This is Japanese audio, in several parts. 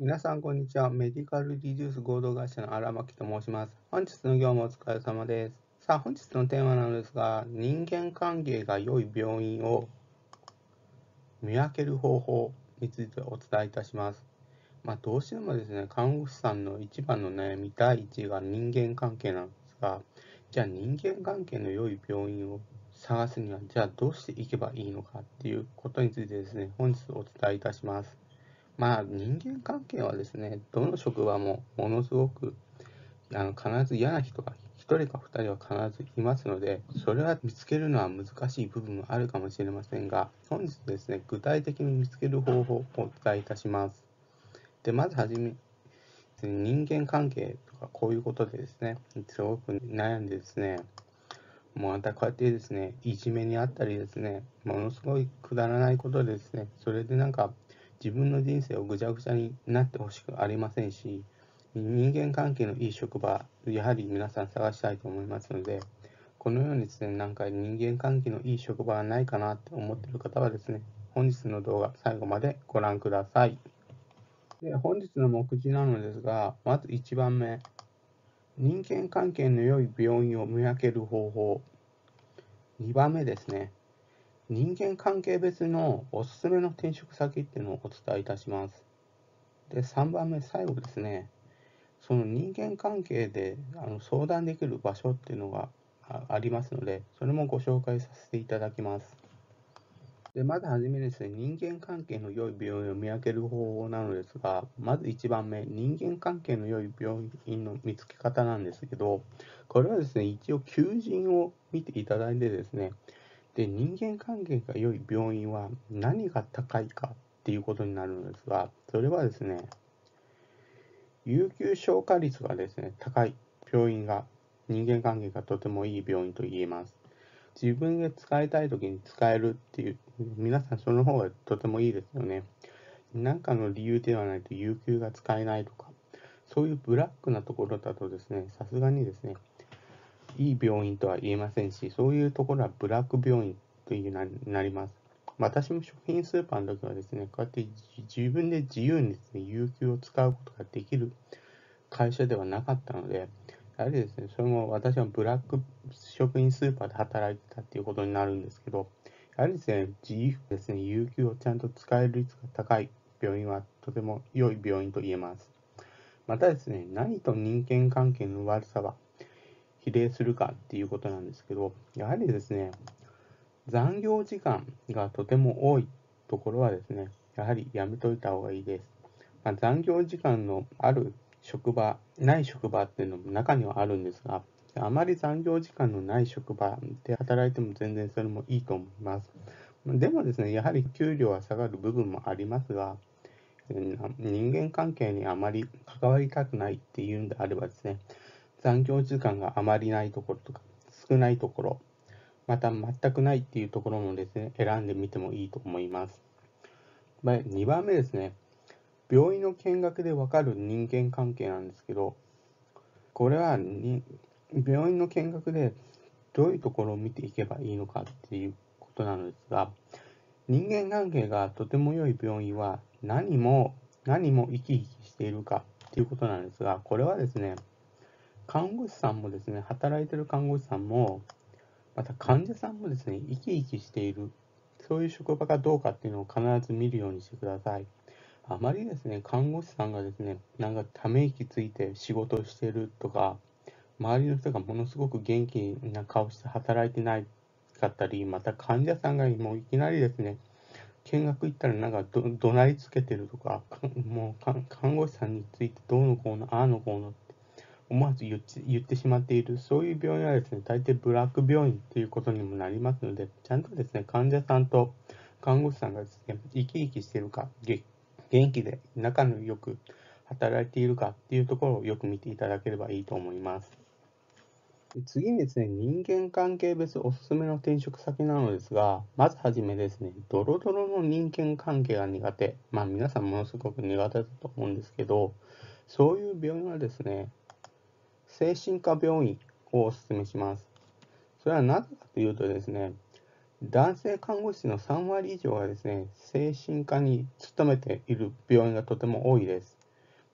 皆さん、こんにちは。メディカルリデュース合同会社の荒牧と申します。本日の業務お疲れ様です。さあ、本日のテーマなのですが、人間関係が良い病院を見分ける方法についてお伝えいたします。まあ、どうしてもですね、看護師さんの一番の悩み第一位が人間関係なんですが、じゃあ人間関係の良い病院を探すには、じゃあどうしていけばいいのかっていうことについてですね、本日お伝えいたします。まあ人間関係はですね、どの職場もものすごくあの必ず嫌な人が1人か2人は必ずいますので、それは見つけるのは難しい部分もあるかもしれませんが、本日ですね、具体的に見つける方法をお伝えいたします。で、まずはじめ、人間関係とかこういうことでですね、すごく悩んでですね、もうまたこうやってですね、いじめにあったりですね、ものすごいくだらないことでですね、それでなんか自分の人生をぐちゃぐちゃになってほしくありませんし、人間関係のいい職場、やはり皆さん探したいと思いますので、このようにですね、なんか人間関係のいい職場はないかなって思っている方はですね、本日の動画最後までご覧ください。で本日の目次なのですが、まず1番目、人間関係の良い病院を見分ける方法。2番目ですね、人間関係別のおすすめの転職先っていうのをお伝えいたします。で、3番目、最後ですね。その人間関係であの相談できる場所っていうのがありますので、それもご紹介させていただきます。でまずはじめですね、人間関係の良い病院を見分ける方法なのですが、まず1番目、人間関係の良い病院の見つけ方なんですけど、これはですね、一応求人を見ていただいてですね、で、人間関係が良い病院は何が高いかっていうことになるのですが、それはですね、有給消化率がですね、高い病院が、人間関係がとてもいい病院と言えます。自分が使いたい時に使えるっていう、皆さんその方がとてもいいですよね。何かの理由ではないと有給が使えないとか、そういうブラックなところだとですね、さすがにですね、いい病院とは言えませんし、そういうところはブラック病院というななります。私も食品スーパーの時はですね、こうやって自分で自由にですね、有給を使うことができる会社ではなかったので、やはりですね、それも私はブラック食品スーパーで働いてたっていうことになるんですけど、やはりですね、自由ですね、有給をちゃんと使える率が高い病院はとても良い病院と言えます。またですね、何と人間関係の悪さは比例するかっていうことなんですけど、やはりですね、残業時間がとても多いところはですね、やはりやめといた方がいいです。まあ、残業時間のある職場、ない職場っていうのも中にはあるんですが、あまり残業時間のない職場で働いても全然それもいいと思います。でもですね、やはり給料は下がる部分もありますが、人間関係にあまり関わりたくないっていうんであればですね、残業時間があまりないところとか、少ないところ、また全くないっていうところもですね、選んでみてもいいと思います。2番目ですね、病院の見学でわかる人間関係なんですけど、これはに病院の見学でどういうところを見ていけばいいのかっていうことなのですが、人間関係がとても良い病院は何も何も生き生きしているかっていうことなんですが、これはですね、看護師さんもですね、働いてる看護師さんも、また患者さんもですね、生き生きしている、そういう職場かどうかっていうのを必ず見るようにしてください。あまりですね、看護師さんがですね、なんかため息ついて仕事をしてるとか、周りの人がものすごく元気な顔して働いてないかったり、また患者さんがもういきなりですね、見学行ったらなんかど怒鳴りつけてるとか、もう看護師さんについてどうのこうの、ああのこうの思わず言って言ってしまっている、そういう病院はですね、大抵ブラック病院ということにもなりますので、ちゃんとですね、患者さんと看護師さんがですね、生き生きしているか、元気で仲のよく働いているかっていうところをよく見ていただければいいと思います。次にですね、人間関係別おすすめの転職先なのですが、まずはじめですね、ドロドロの人間関係が苦手。まあ皆さんものすごく苦手だと思うんですけど、そういう病院はですね、精神科病院をお勧めします。それはなぜかというとですね、男性看護師の3割以上がですね、精神科に勤めている病院がとても多いです。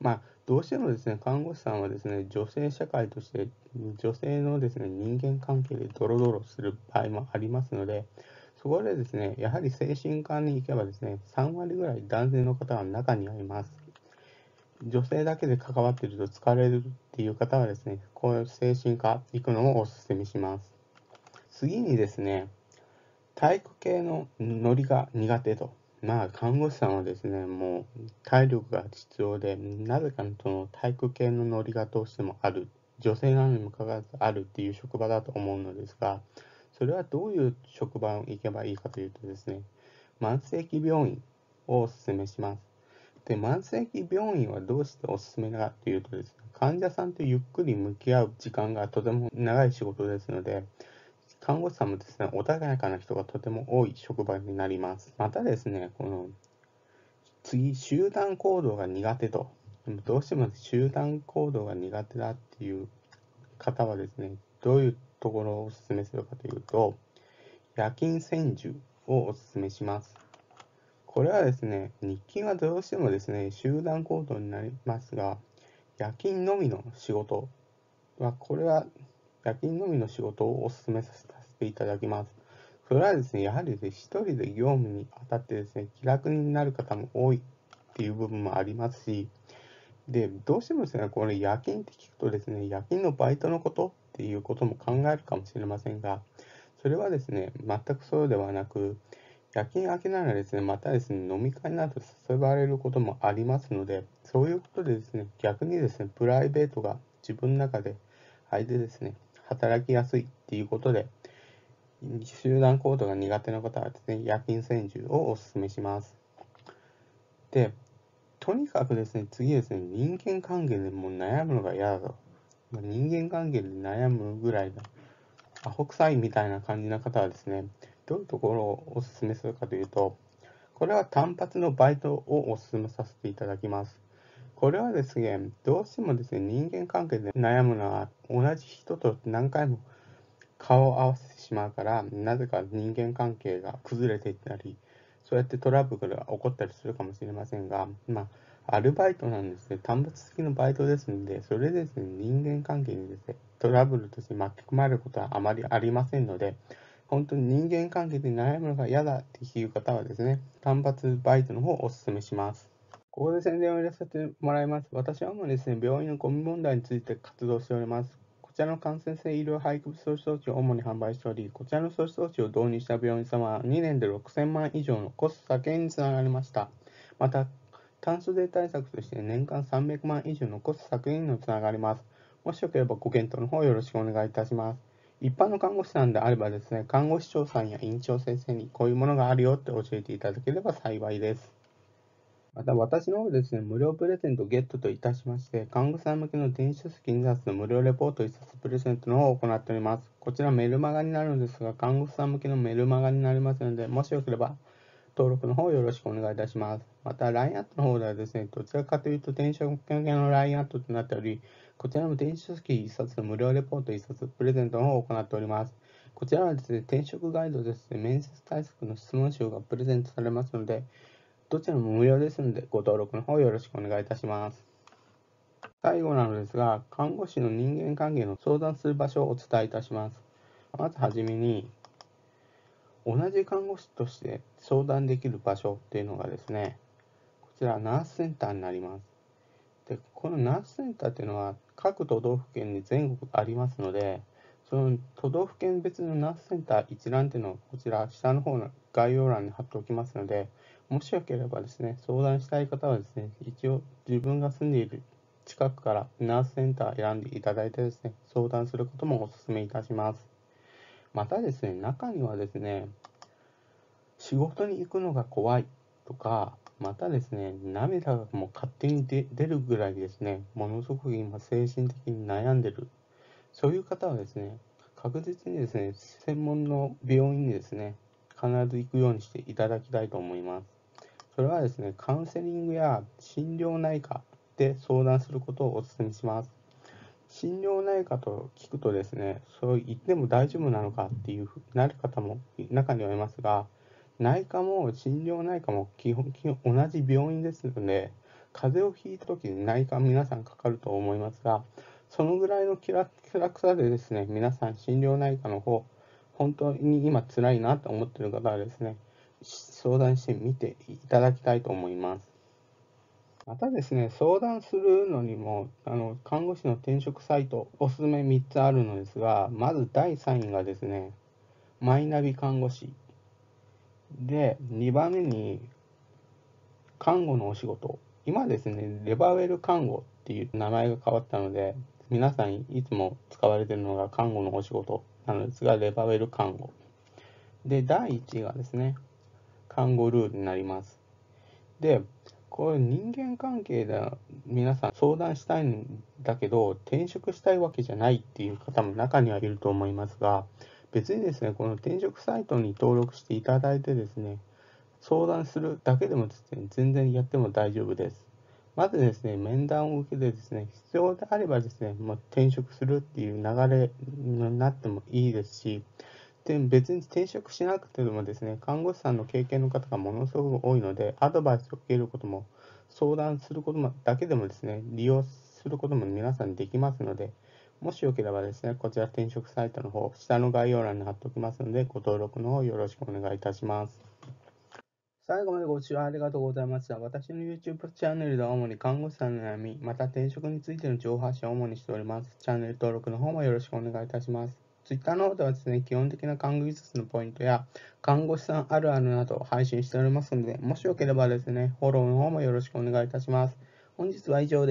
まあ、どうしてもですね、看護師さんはですね、女性社会として、女性のですね、人間関係でドロドロする場合もありますので、そこでですね、やはり精神科に行けばですね、3割ぐらい男性の方は中にはいます。女性だけで関わってると疲れるっていう方はですね、こういう精神科行くのもおすすめします。次にですね、体育系のノリが苦手と。まあ、看護師さんはですね、もう体力が必要で、なぜかその体育系のノリがどうしてもある。女性なのにもかかわらずあるっていう職場だと思うのですが、それはどういう職場に行けばいいかというとですね、慢性期病院をお勧めします。で、慢性期病院はどうしておすすめかというとですね、患者さんとゆっくり向き合う時間がとても長い仕事ですので、看護師さんもですね、穏やかな人がとても多い職場になります。またですね、この次、集団行動が苦手と。どうしても集団行動が苦手だっていう方はですね、どういうところをお勧めするかというと、夜勤専従をお勧めします。これはですね、日勤はどうしてもですね、集団行動になりますが、夜勤のみの仕事は、これは夜勤のみの仕事をお勧めさせていただきます。それはですね、やはりですね、一人で業務にあたってですね、気楽になる方も多いっていう部分もありますし、で、どうしてもですね、これ夜勤って聞くとですね、夜勤のバイトのことっていうことも考えるかもしれませんが、それはですね、全くそうではなく、夜勤明けならですね、またですね、飲み会など誘われることもありますので、そういうことでですね、逆にですね、プライベートが自分の中で、あれですね、働きやすいっていうことで、集団行動が苦手な方はですね、夜勤専従をお勧めします。で、とにかくですね、次ですね、人間関係でも悩むのが嫌だと。人間関係で悩むぐらいだ。アホ臭いみたいな感じな方はですね、どういうところをお勧めするかというと、これは単発のバイトをお勧めさせていただきます。これはですね、どうしてもですね、人間関係で悩むのは、同じ人と何回も顔を合わせてしまうから、なぜか人間関係が崩れていったり、そうやってトラブルが起こったりするかもしれませんが、まあ、アルバイトなんですね。単発付きのバイトですので、それでですね、人間関係にですね、トラブルとして巻き込まれることはあまりありませんので、本当に人間関係で悩むのが嫌だっていう方はですね、単発バイトの方をお勧めします。ここで宣伝を入れさせてもらいます。私は主にですね、病院のゴミ問題について活動しております。こちらの感染性医療配布装置装置を主に販売しており、こちらの装置装置を導入した病院様は2年で6000万以上のコスト削減につながりました。また、炭素税対策として年間300万以上のコスト削減にもつながります。もしよければご検討の方よろしくお願いいたします。一般の看護師さんであればですね、看護師長さんや院長先生にこういうものがあるよって教えていただければ幸いです。また私の方でですね、無料プレゼントゲットといたしまして、看護師さん向けの電子書籍2冊の無料レポート1冊プレゼントの方を行っております。こちらメルマガになるんですが、看護師さん向けのメルマガになりますので、もしよければ登録の方よろしくお願いいたします。また LINE アットの方ではですね、どちらかというと電子書籍向けの LINE アットとなっており、こちらも電子書籍1冊の無料レポート1冊プレゼントの方を行っております。こちらはですね、転職ガイドですね、面接対策の質問集がプレゼントされますので、どちらも無料ですので、ご登録の方よろしくお願いいたします。最後なのですが、看護師の人間関係の相談する場所をお伝えいたします。まずはじめに、同じ看護師として相談できる場所っていうのがですね、こちらナースセンターになります。で、このナースセンターっていうのは各都道府県に全国ありますので、その都道府県別のナースセンター一覧っていうのをこちら下の方の概要欄に貼っておきますので、もしよければですね、相談したい方はですね、一応自分が住んでいる近くからナースセンター選んでいただいてですね、相談することもお勧めいたします。またですね、中にはですね、仕事に行くのが怖いとか、またですね、涙がもう勝手に出るぐらいですね、ものすごく今精神的に悩んでる。そういう方はですね、確実にですね、専門の病院にですね、必ず行くようにしていただきたいと思います。それはですね、カウンセリングや心療内科で相談することをお勧めします。心療内科と聞くとですね、そう言っても大丈夫なのかっていうふうになる方も中にはいますが、内科も心療内科も基本、基本同じ病院ですので、風邪をひいた時に内科皆さんかかると思いますが、そのぐらいの気楽さでですね、皆さん心療内科の方、本当に今辛いなと思っている方はですね、相談してみていただきたいと思います。またですね、相談するのにも、あの看護師の転職サイト、おすすめ3つあるのですが、まず第3位がですね、マイナビ看護師。で、2番目に、看護のお仕事。今ですね、レバウェル看護っていう名前が変わったので、皆さんいつも使われてるのが看護のお仕事なのですが、レバウェル看護。で、第1位がですね、看護ルールになります。で、これ人間関係で皆さん相談したいんだけど、転職したいわけじゃないっていう方も中にはいると思いますが、別にですね、この転職サイトに登録していただいてですね、相談するだけでもですね、全然やっても大丈夫です。まずですね、面談を受けてですね、必要であればですね、もう転職するっていう流れになってもいいですし、別に転職しなくてもですね、看護師さんの経験の方がものすごく多いので、アドバイスを受けることも、相談することもだけでもですね、利用することも皆さんできますので、もしよければですね、こちら転職サイトの方、下の概要欄に貼っておきますので、ご登録の方よろしくお願いいたします。最後までご視聴ありがとうございました。私の YouTube チャンネルでは主に看護師さんの悩み、また転職についての情報発信を主にしております。チャンネル登録の方もよろしくお願いいたします。Twitter の方ではですね、基本的な看護技術のポイントや、看護師さんあるあるなどを配信しておりますので、もしよければですね、フォローの方もよろしくお願いいたします。本日は以上です。